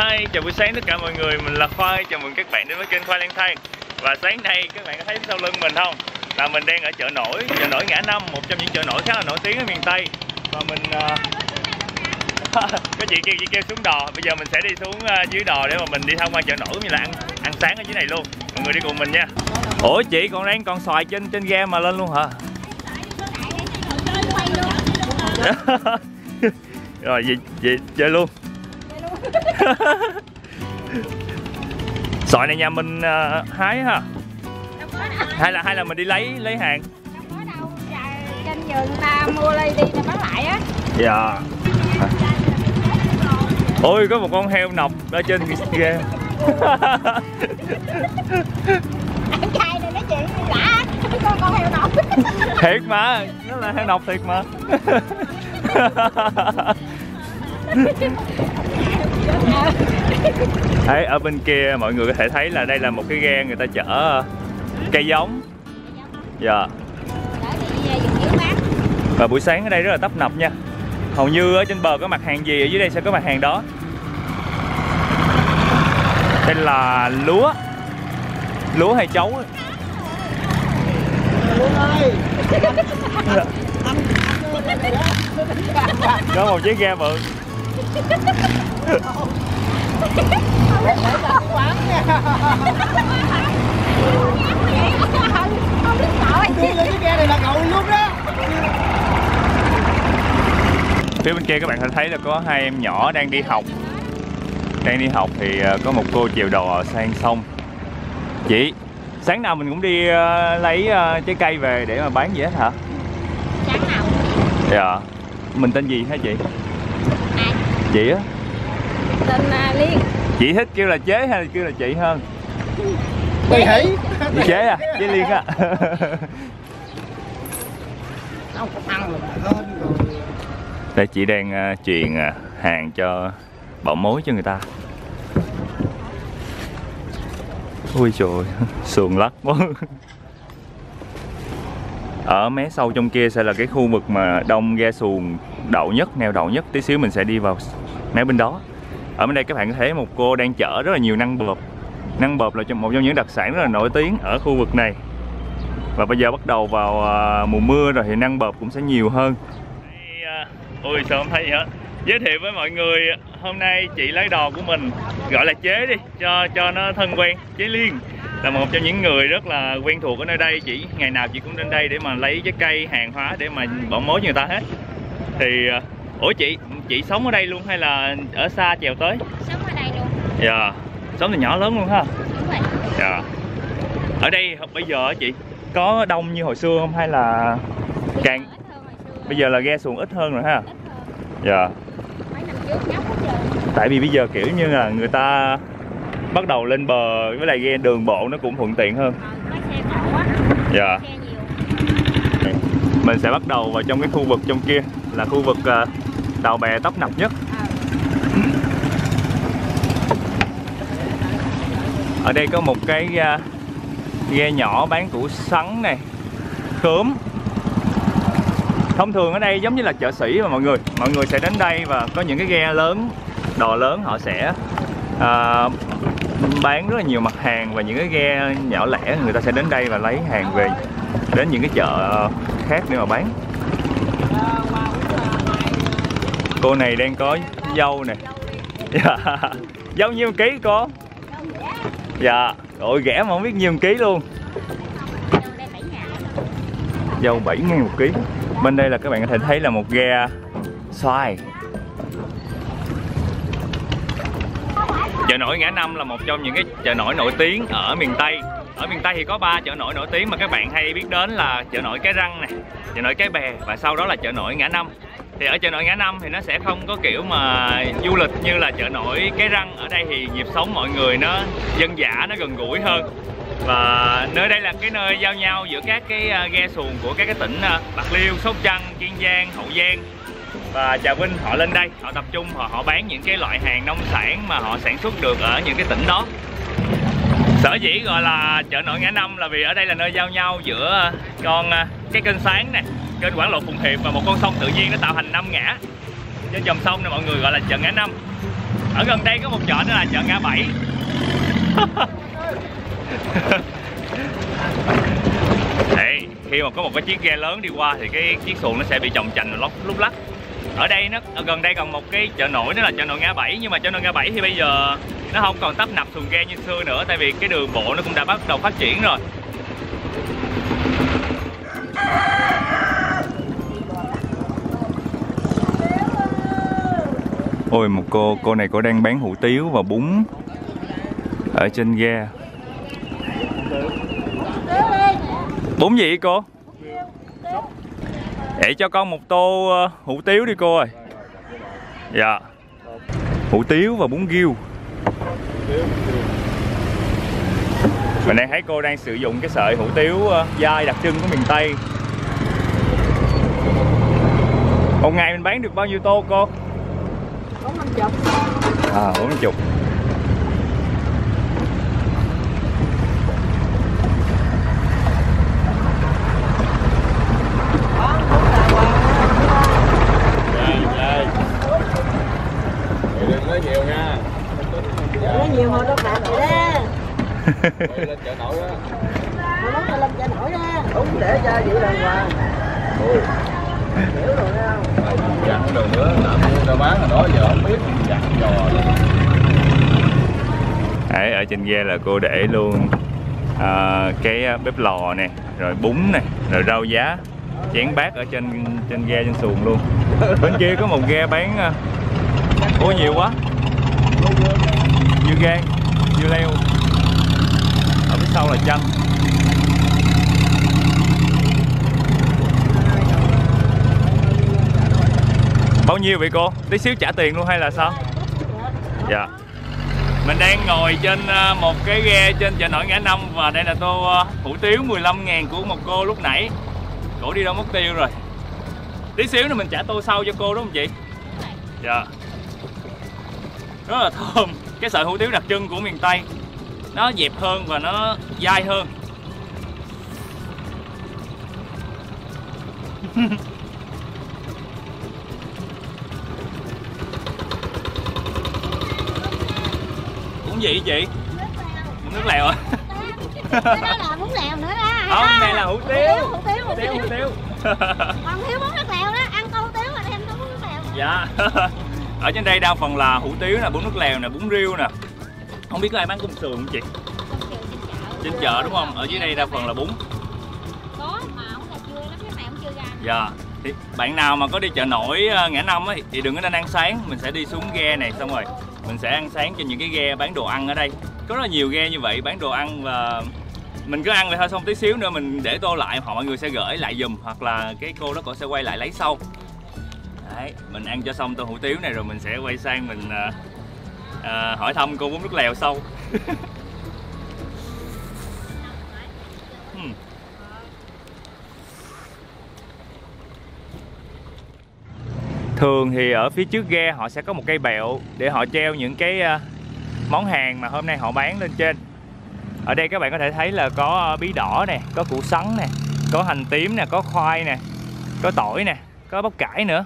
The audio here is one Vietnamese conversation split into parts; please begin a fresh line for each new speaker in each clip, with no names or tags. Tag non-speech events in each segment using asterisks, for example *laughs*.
Hi, chào buổi sáng tất cả mọi người, mình là Khoai, chào mừng các bạn đến với kênh Khoai Lang Thang. Và sáng nay các bạn có thấy sau lưng mình không? Là mình đang ở chợ nổi, chợ nổi Ngã Năm, một trong những chợ nổi khá là nổi tiếng ở miền Tây. Và mình... Uh... *laughs* có chị kêu chị kêu xuống đò, bây giờ mình sẽ đi xuống uh, dưới đò để mà mình đi tham quan chợ nổi cũng như là ăn ăn sáng ở dưới này luôn. Mọi người đi cùng mình nha. Ủa chị còn đang còn xoài trên trên ghe mà lên luôn hả? *laughs* Rồi vậy, vậy chơi luôn. *laughs* Sỏi này nhà mình uh, hái ha hay là hay là mình đi lấy lấy hàng?
Trên vườn ta mua lên đi ta bán lại á
dạ. Ôi có một con heo nọc ở trên ghe
anh trai này nói chuyện lạ con con heo nọc
thiệt mà nó là heo nọc thiệt mà. *laughs* *laughs* Đấy, ở bên kia mọi người có thể thấy là đây là một cái ghe người ta chở ờ, cây giống. Dạ. Và buổi sáng ở đây rất là tấp nập nha. Hầu như ở trên bờ có mặt hàng gì ở dưới đây sẽ có mặt hàng đó. Đây là lúa. Lúa hay chấu *laughs* Có một chiếc ghe bự. Phía bên kia các bạn thấy là có hai em nhỏ đang đi học. Đang đi học thì ờ, có một cô chèo đò sang sông. Chị, sáng nào mình cũng đi ờ, lấy ờ, trái cây về để mà bán gì hết hả?
sáng nào?
Dạ. Mình tên gì hả chị?
ai?
Chị á
tên uh, liên.
Chị thích kêu là chế hay là kêu là chị hơn?
Mày hỉ
Chị chế à? Chế liên á
Không có ăn rồi
Đây chị đang uh, truyền uh, hàng cho bảo mối cho người ta. Ui trời xuồng lắc quá. Ở mé sâu trong kia sẽ là cái khu vực mà đông ghe xuồng đậu nhất, neo đậu nhất. Tí xíu mình sẽ đi vào mé bên đó ở bên đây các bạn có thấy một cô đang chở rất là nhiều năng bợp. Năng bợp là một trong những đặc sản rất là nổi tiếng ở khu vực này. Và bây giờ bắt đầu vào à, mùa mưa rồi thì năng bợp cũng sẽ nhiều hơn. Ui à, sao không thấy gì hết Giới thiệu với mọi người, hôm nay chị lái đò của mình, gọi là chế đi, cho cho nó thân quen, chế liên là một trong những người rất là quen thuộc ở nơi đây. Chị, ngày nào chị cũng đến đây để mà lấy trái cây hàng hóa để mà bỏ mối cho người ta hết. Thì à, ủa chị chị sống ở đây luôn hay là ở xa chèo tới?
Sống ở đây luôn.
Dạ. Sống từ nhỏ lớn luôn ha?
Đúng rồi.
Dạ. Ở đây bây giờ á chị có đông như hồi xưa không hay là càng
ít hơn hồi xưa.
bây giờ là ghe xuồng ít hơn rồi ha? Dạ.
Trơn
tại vì bây giờ kiểu như là người ta bắt đầu lên bờ với lại ghe đường bộ nó cũng thuận tiện hơn.
Ờ
dạ. Mình sẽ bắt đầu vào trong cái khu vực trong kia là khu vực ờ, tàu bè tấp nập nhất. Ở đây có một cái à, ghe nhỏ bán củ sắn này. Khóm thông thường ở đây giống như là chợ sĩ mà mọi người. Mọi người sẽ đến đây và có những cái ghe lớn đò lớn họ sẽ à, bán rất là nhiều mặt hàng và những cái ghe nhỏ lẻ người ta sẽ đến đây và lấy hàng về đến những cái chợ khác để mà bán. Cô này đang có dâu nè. Dạ. dâu nhiêu ký cô? Dạ. Ôi, rẻ mà không biết nhiêu ký luôn.
Bảy
dâu 7 ngàn một ký. Bên đây là các bạn có thể thấy là một ghe xoài. Chợ nổi ngã năm là một trong những cái chợ nổi nổi tiếng ở miền tây. Ở miền tây thì có ba chợ nổi nổi tiếng mà các bạn hay biết đến là chợ nổi cái răng này chợ nổi cái bè và sau đó là chợ nổi ngã năm thì ở chợ nổi ngã năm thì nó sẽ không có kiểu mà du lịch như là chợ nổi cái răng. Ở đây thì nhịp sống mọi người nó dân dã, nó gần gũi hơn. Và nơi đây là cái nơi giao nhau giữa các cái à, ghe xuồng của các cái tỉnh à, bạc liêu, sóc trăng, kiên giang, hậu giang. Và trà vinh họ lên đây, họ tập trung, họ họ bán những cái loại hàng nông sản mà họ sản xuất được ở những cái tỉnh đó. Sở dĩ gọi là chợ nổi ngã năm là vì ở đây là nơi giao nhau giữa con à, cái kênh sáng này kênh quảng lộ phụng hiệp và một con sông tự nhiên nó tạo thành năm ngã. Trên dòng sông này mọi người gọi là chợ ngã năm. Ở gần đây có một chợ nữa là chợ ngã bảy. *laughs* Khi mà có một cái chiếc ghe lớn đi qua thì cái chiếc xuồng nó sẽ bị chồng chành lóc, lúc lắc. Ở đây nó, ở gần đây còn một cái chợ nổi đó là chợ nổi ngã bảy, nhưng mà chợ nổi ngã bảy thì bây giờ nó không còn tấp nập xuồng ghe như xưa nữa, tại vì cái đường bộ nó cũng đã bắt đầu phát triển rồi. Ôi, một cô cô này cô đang bán hủ tiếu và bún ở trên ga. Bún gì vậy cô? Để cho con một tô ờ, hủ tiếu đi cô ơi. Dạ. Hủ tiếu và bún riêu. Mình đang thấy cô đang sử dụng cái sợi hủ tiếu ờ, dai đặc trưng của miền tây. Một ngày mình bán được bao nhiêu tô cô?
Bốn năm chục.
à bốn chục
đừng nói nhiều nha
Nó nhiều hồi đâu bạc vậy đó.
Quay lên chợ nổi á
Hồi đó lên chợ nổi đó.
đúng để cho vậy đàng hoàng hiểu rồi nghe không dặn đồ nữa làm mua ra bán rồi đó giờ không biết dặn dò
ra là cô để luôn à, cái à, bếp lò nè rồi bún nè rồi rau giá chén bát ở trên trên ghe trên xuồng luôn. Bên kia có một ghe bán à, ủa nhiều quá. Dưa gan dưa leo. Ở phía sau là chanh. Bao nhiêu vậy cô? Tí xíu trả tiền luôn hay là sao? Dạ mình đang ngồi trên ờ, một cái ghe trên chợ nổi ngã năm và đây là tô ờ, hủ tiếu 15 ngàn của một cô lúc nãy. Cổ đi đâu mất tiêu rồi? Tí xíu nữa mình trả tô sau cho cô, đúng không chị? Dạ. Rất là thơm. Cái sợi hủ tiếu đặc trưng của miền tây. Nó dẹp hơn và nó dai hơn. *laughs* uống gì vậy chị? Nước lèo à?
Cái đó là bún lèo nữa đó.
không này là hủ tiếu.
Hủ tiếu, hủ
hủ tiếu hủ tiếu. *laughs*
Còn thiếu bún nước lèo đó, ăn hủ tiếu thêm tô bún nước lèo.
dạ. *laughs* Ở trên đây đa phần là hủ tiếu nè bún nước lèo nè bún riêu nè. Không biết có ai bán cung sườn không chị? Trên chợ đúng không? Ở dưới đây đa phần là bún.
Có mà không là chưa lắm, cái này không chưa ra.
dạ. Thì bạn nào mà có đi chợ nổi ờ, ngã năm ấy, thì đừng có nên ăn sáng mình sẽ đi xuống ghe này xong rồi mình sẽ ăn sáng trên những cái ghe bán đồ ăn ở đây. Có rất là nhiều ghe như vậy bán đồ ăn và mình cứ ăn vậy thôi xong tí xíu nữa mình để tô lại hoặc mọi người sẽ gửi lại giùm hoặc là cái cô đó cô sẽ quay lại lấy sau. Đấy mình ăn cho xong tô hủ tiếu này rồi mình sẽ quay sang mình uh, uh, hỏi thăm cô bún nước lèo sau. *laughs* thường thì ở phía trước ghe họ sẽ có một cây bẹo để họ treo những cái ờ, món hàng mà hôm nay họ bán lên trên. Ở đây các bạn có thể thấy là có ờ, bí đỏ nè có củ sắn nè có hành tím nè có khoai nè có tỏi nè có bắp cải nữa.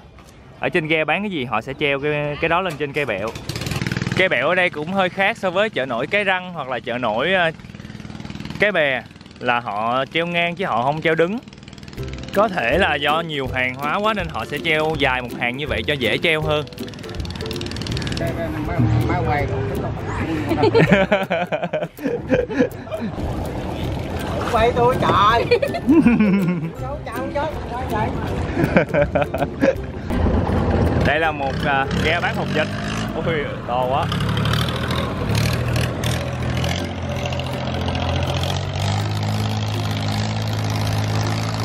Ở trên ghe bán cái gì họ sẽ treo cái, cái đó lên trên cây bẹo. Cây bẹo ở đây cũng hơi khác so với chợ nổi cái răng hoặc là chợ nổi ờ, cái bè là họ treo ngang chứ họ không treo đứng có thể là do nhiều hàng hóa quá nên họ sẽ treo dài một hàng như vậy cho dễ treo hơn.
Quay tôi trời. *laughs*
Đây là một à, ghe bán hột vịt ôi to quá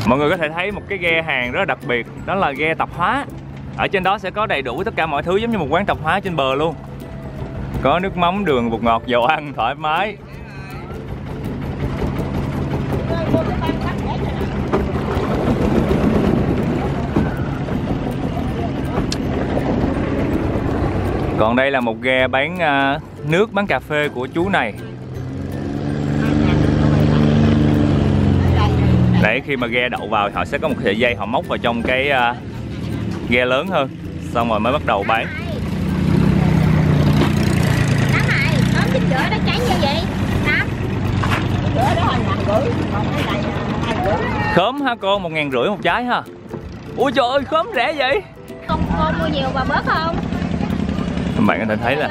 mọi người có thể thấy một cái ghe hàng rất là đặc biệt, đó là ghe tạp hóa. Ở trên đó sẽ có đầy đủ tất cả mọi thứ giống như một quán tạp hóa trên bờ luôn. Có nước mắm, đường, bột ngọt, dầu ăn, thoải mái. Còn đây là một ghe bán à, nước, bán cà phê của chú này. Khi mà ghe đậu vào họ sẽ có một sợi dây họ móc vào trong cái uh, ghe lớn hơn. Xong rồi mới bắt đầu bán. Khóm hả cô? Một ngàn rưỡi một trái ha ui trời ơi khóm rẻ vậy?
Con cô mua nhiều bà bớt không
các bạn có thể thấy là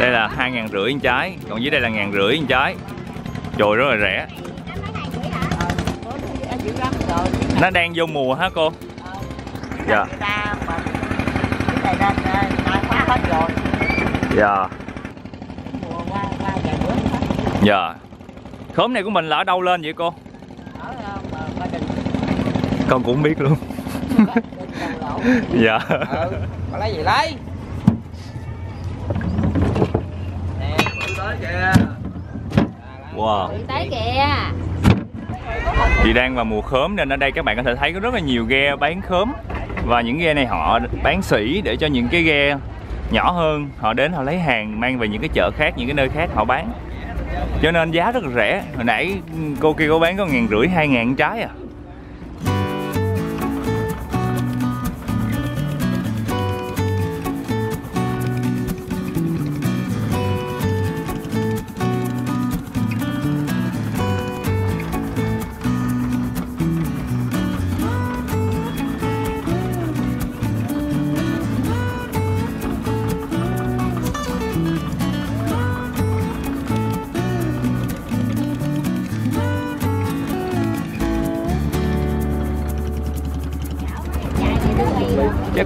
đây là hai ngàn rưỡi một trái còn dưới đây là ngàn rưỡi một trái. Trời rất là rẻ nó đang vô mùa hả cô? Dạ. Dạ. Dạ. Khóm này của mình là ở đâu lên vậy cô? Con cũng biết luôn. Dạ.
Ừ bà lấy gì lấy nè tới kìa
wow.
Tới kìa
vì đang vào mùa khóm nên ở đây các bạn có thể thấy có rất là nhiều ghe bán khóm. Và những ghe này họ bán sỉ để cho những cái ghe nhỏ hơn. Họ đến họ lấy hàng mang về những cái chợ khác, những cái nơi khác họ bán. Cho nên giá rất là rẻ. Hồi nãy cô kia có bán có ngàn rưỡi, hai ngàn trái à.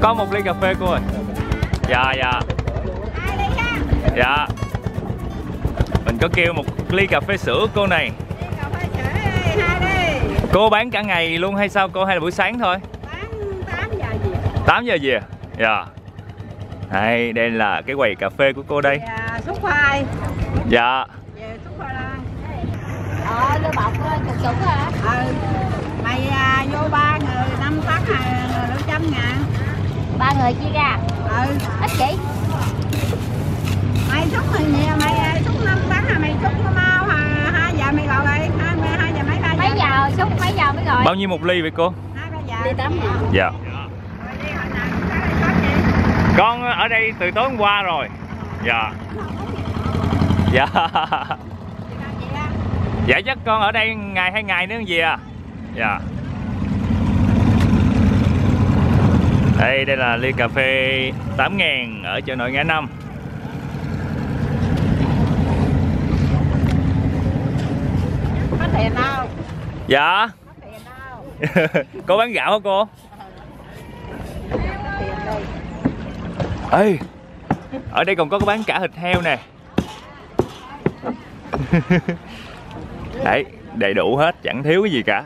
Có một ly cà phê cô ơi Dạ dạ. Dạ. Mình có kêu một ly cà phê sữa cô này. Cô bán cả ngày luôn hay sao? Cô hay là buổi sáng thôi?
Bán 8 giờ gì
8 giờ về Dạ. Đây, đây là cái quầy cà phê của cô đây.
Dạ. Xúc khoai
Dạ
về xúc khoai lang ờ vô bọc ờ, chục chục hả ừ mày à, vô ba người năm tấn là năm trăm ngàn ba người chia ra. Ừ. Ít chị. Mày xúc mày nhiều mày à, xúc năm tấn à? Mày xúc mau à? Hai giờ mày gọi vậy hai hai giờ mấy ba giờ mấy giờ? Xúc mấy giờ mới gọi?
Bao nhiêu một ly vậy cô?
hai ba giờ. Đi tắm nè
Dạ.
Gì
Con ở đây từ tối hôm qua rồi. Dạ. Dạ. Dạ chắc con ở đây ngày hai ngày nữa về à? Dạ Đây, đây là ly cà phê 8 ngàn ở chợ nội ngã năm. *laughs*
Có tiền đâu
Dạ.
Có tiền đâu
Cô bán gạo hả cô? *laughs* Ê Ở đây còn có bán cả thịt heo nè. *laughs* Đấy, đầy đủ hết, chẳng thiếu cái gì cả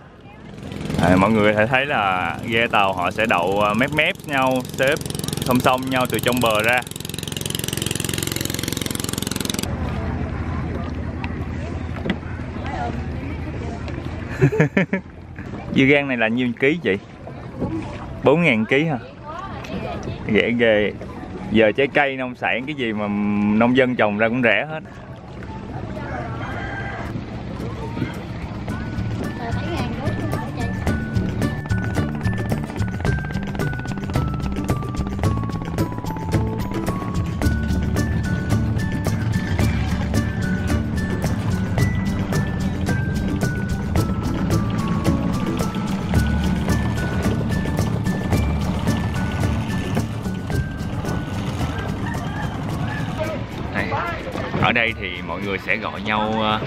à, Mọi người có thể thấy là ghe tàu họ sẽ đậu à, mép mép nhau, xếp song song nhau từ trong bờ ra *laughs* Dưa gan này là nhiêu ký chị? 4 ngàn ký hả? Rẻ ghê Giờ trái cây nông sản cái gì mà nông dân trồng ra cũng rẻ hết mọi người sẽ gọi nhau ờ,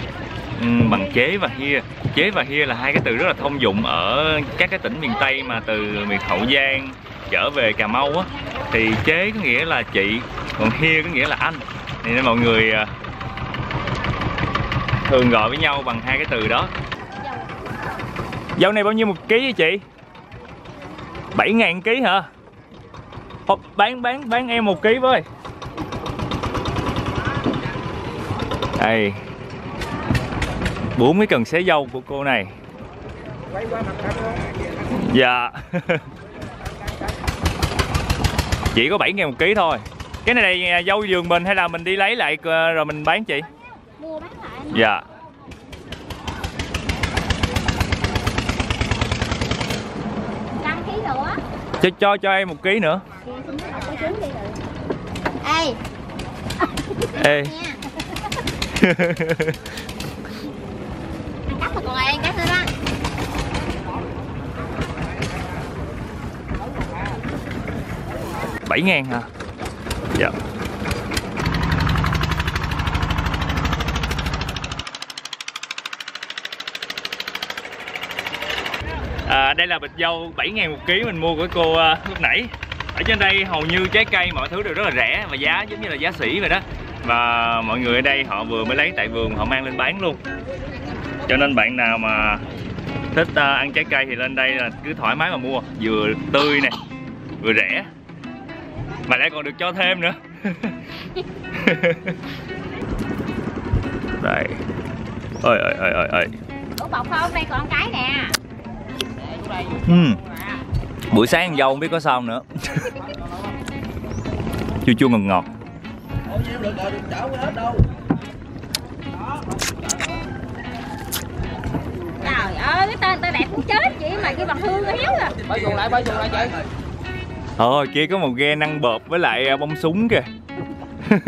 bằng chế và hia. Chế và hia là hai cái từ rất là thông dụng ở các cái tỉnh miền Tây mà từ miền Hậu Giang trở về Cà Mau á. Thì chế có nghĩa là chị, còn hia có nghĩa là anh. Thì nên mọi người ờ, thường gọi với nhau bằng hai cái từ đó. Dâu này bao nhiêu một ký vậy chị? 7 ngàn ký hả? Hộp bán bán bán em một ký với. Đây. Bốn cái cần xé dâu của cô này. Dạ. *laughs* Chỉ có 7 ngàn một ký thôi. Cái này là dâu vườn mình hay là mình đi lấy lại ờ, rồi mình bán chị?
Mua bán lại
dạ. Cho cho cho em một ký nữa.
Rồi. Ê.
Ê
cắp mà còn ai cắp nữa đó
bảy ngàn hả? Dạ. À, đây là bịch dâu 7 ngàn một ký mình mua của cô à, lúc nãy. Ở trên đây hầu như trái cây mọi thứ đều rất là rẻ và giá giống như là giá sỉ vậy đó và mọi người ở đây họ vừa mới lấy tại vườn họ mang lên bán luôn. Cho nên bạn nào mà thích à, ăn trái cây thì lên đây là cứ thoải mái mà mua. Vừa tươi nè vừa rẻ. Mà lại còn được cho thêm nữa. *laughs* Đây. Ơi ơi ơi ơi ơi
ủa bọc không đây còn cái nè.
Ừm. buổi sáng ăn dâu không biết có sao nữa. *laughs* Chua chua ngọt ngọt
trời ơi cái tên tao đẹp cũng chết chị mà cái bằng hương héo à.
Bay xuồng lại, bay xuồng lại chị.
Thôi kia có một ghe năng bợp với lại à, bông súng kìa. *laughs*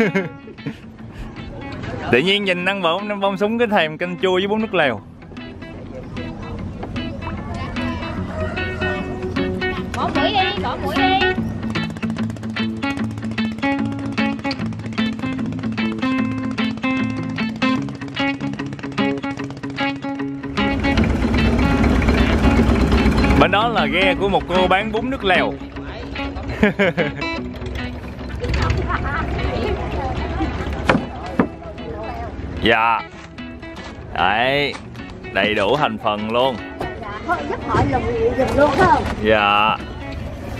Tự nhiên nhìn năng bợp năng bông súng cái thèm canh chua với bún nước lèo.
Bỏ mũi đi bỏ mũi đi
Bên đó là ghe của một cô bán bún nước lèo. *laughs* Dạ. Đấy Đầy đủ thành phần luôn.
Thôi giúp họ lùm giùm luôn không?
Dạ.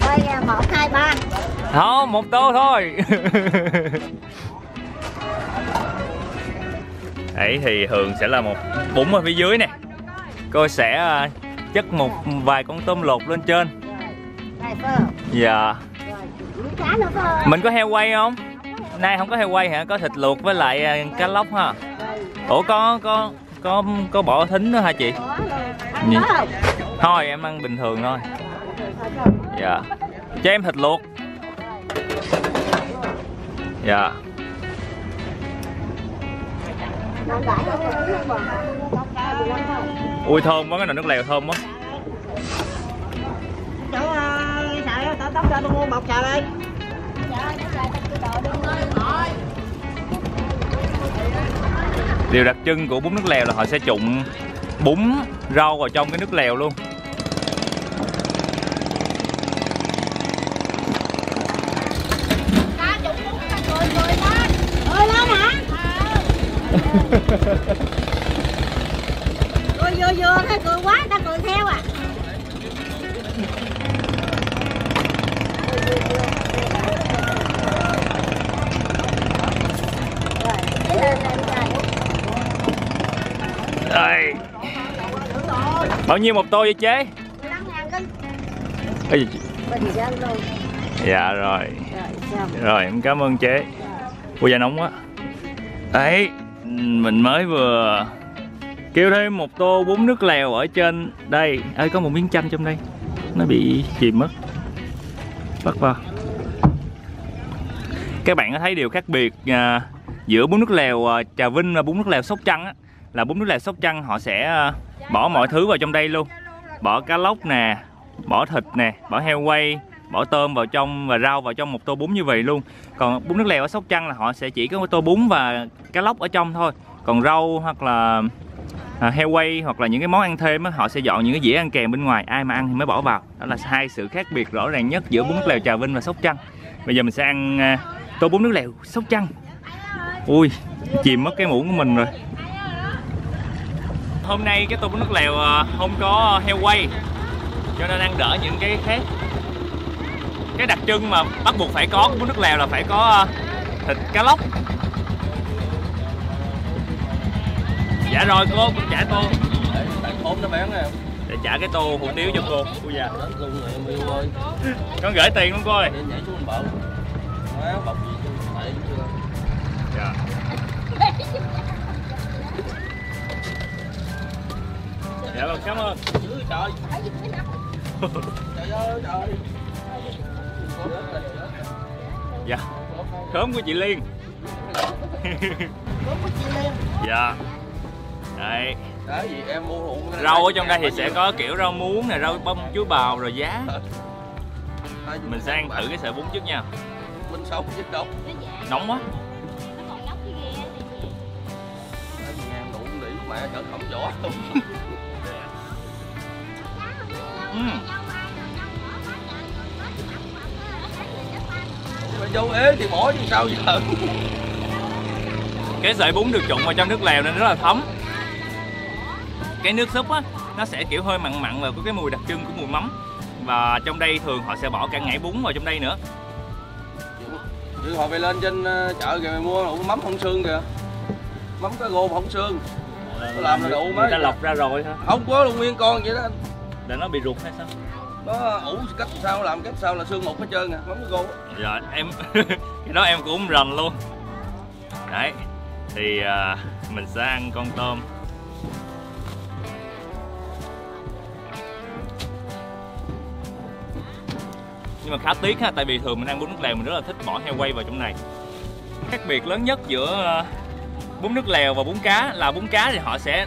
Thôi à, một hai ba.
Không, một tô thôi. *laughs* Đấy thì thường sẽ là một bún ở phía dưới nè. Cô sẽ à, chất một vài con tôm lột lên trên. Dạ. Mình có heo quay không? Nay không có heo quay hả? Có thịt luộc với lại à, cá lóc ha? Ủa, có có có có bỏ thính nữa hả chị? Thôi, em ăn bình thường thôi. Dạ. Cho em thịt luộc. Dạ. Ui thơm quá cái nồi nước lèo thơm quá
Chỗ uh, sợ tao tóc ra tôi mua bọc chờ đi
Điều đặc trưng của bún nước lèo là họ sẽ trụng bún rau vào trong cái nước lèo luôn
Cười lên hả? Cười thôi cười quá ta cười theo à.
Đây. Bao nhiêu một tô vậy chế?
15 ngàn cân.
Ê, gì chị?
Bình dân luôn.
Dạ rồi.
Rồi
em cảm ơn chế. Ui da nóng quá. Đấy Mình mới vừa Kêu thêm một tô bún nước lèo ở trên. Đây ơi có một miếng chanh trong đây. Nó bị chìm mất. Bắt vào. Các bạn có thấy điều khác biệt à, Giữa bún nước lèo à, Trà Vinh và bún nước lèo Sóc Trăng á? Là bún nước lèo Sóc Trăng họ sẽ à, Bỏ mọi thứ vào trong đây luôn. Bỏ cá lóc nè Bỏ thịt nè Bỏ heo quay bỏ tôm vào trong và rau vào trong một tô bún như vậy luôn. Còn bún nước lèo ở sóc trăng là họ sẽ chỉ có một tô bún và cá lóc ở trong thôi. Còn rau hoặc là à, heo quay hoặc là những cái món ăn thêm á, họ sẽ dọn những cái dĩa ăn kèm bên ngoài. Ai mà ăn thì mới bỏ vào. Đó là hai sự khác biệt rõ ràng nhất giữa bún nước lèo trà vinh và sóc trăng bây giờ mình sẽ ăn à, tô bún nước lèo sóc trăng ui chìm mất cái muỗng của mình rồi. Hôm nay cái tô bún nước lèo à, không có heo quay cho nên ăn đỡ những cái khác. Cái đặc trưng mà bắt buộc phải có của bún nước lèo là phải có à, thịt cá lóc. Dạ rồi cô cũng trả
nè.
để trả cái tô hủ tiếu cho cô. Cô già con gửi tiền luôn cô ơi. Dạ. Dạ vâng cảm ơn.
Trời. Ơi trời.
dạ. Khớm của chị liên. Dạ đấy.
Đấy gì em mua này?
Rau ở trong đây thì sẽ có kiểu rau muống này rau bông chuối bào rồi giá. *laughs* Mình sẽ ăn thử cái sợi bún trước nha.
Minh sống chứ đâu.
Nóng quá.
Đủ mẹ cỡ khổng vỏ. Mà dâu ế thì bỏ chứ sao giờ
cái sợi bún được trụng vào trong nước lèo nên rất là thấm cái nước súp á nó sẽ kiểu hơi mặn mặn và có cái mùi đặc trưng của mùi mắm. Và trong đây thường họ sẽ bỏ cả ngải bún vào trong đây nữa.
Hồi mày lên trên ờ, chợ kìa mày mua rượu mắm không xương kìa. Mắm cá gô mà không xương Nó làm là rượu
người
mới
ta lọc ra rồi hả?
Không có luôn nguyên con vậy đó
để nó bị ruột hay sao?
Nó ủ cách sao làm cách sao là xương một hết trơn à Mắm cá á.
dạ em *laughs* cái đó em cũng rành luôn. Đấy thì à, mình sẽ ăn con tôm mà khá tiếc ha, tại vì thường mình ăn bún nước lèo mình rất là thích bỏ heo quay vào trong này. Khác biệt lớn nhất giữa ờ, bún nước lèo và bún cá là bún cá thì họ sẽ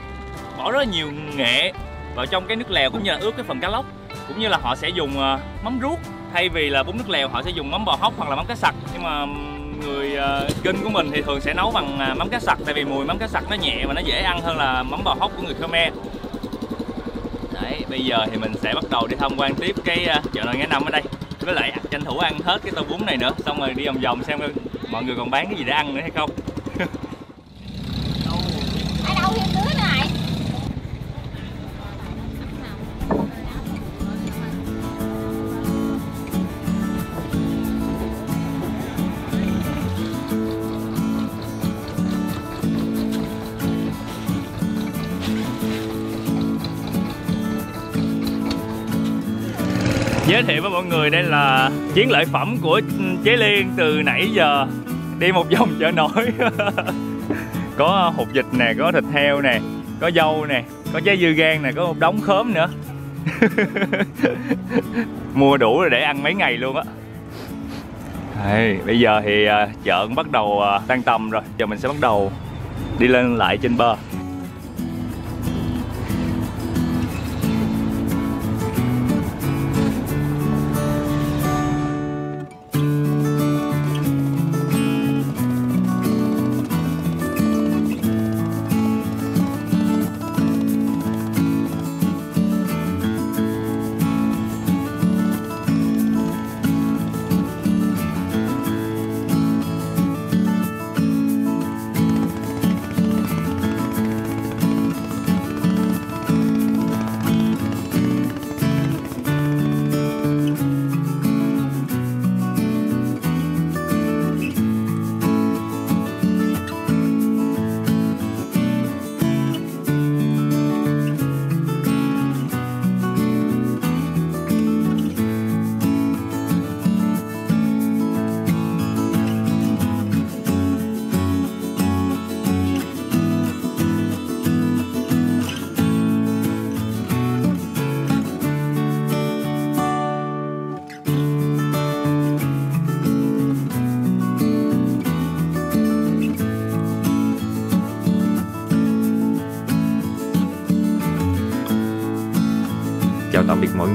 bỏ rất là nhiều nghệ vào trong cái nước lèo cũng như là ướp cái phần cá lóc. Cũng như là họ sẽ dùng ờ, mắm ruốc. Thay vì là bún nước lèo, họ sẽ dùng mắm bò hóc hoặc là mắm cá sặc. Nhưng mà người ờ, kinh của mình thì thường sẽ nấu bằng à, mắm cá sặc, tại vì mùi mắm cá sặc nó nhẹ và nó dễ ăn hơn là mắm bò hóc của người Khmer. Đấy, bây giờ thì mình sẽ bắt đầu đi tham quan tiếp cái chợ nổi ngã năm ở đây với lại tranh thủ ăn hết cái tô bún này nữa, xong rồi đi vòng vòng xem mọi người còn bán cái gì để ăn nữa hay không. Giới thiệu với mọi người đây là chiến lợi phẩm của chế liên từ nãy giờ. Đi một vòng chợ nổi. *laughs* Có hột vịt nè có thịt heo nè có dâu nè có trái dưa gan nè có một đống khóm nữa. *laughs* Mua đủ rồi để ăn mấy ngày luôn á. Hey, bây giờ thì à, chợ cũng bắt đầu à, tan tầm rồi. Giờ mình sẽ bắt đầu đi lên lại trên bờ.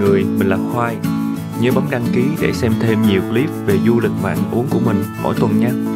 Người, mình là Khoai. Nhớ bấm đăng ký để xem thêm nhiều clip về du lịch và ăn uống của mình mỗi tuần nhé.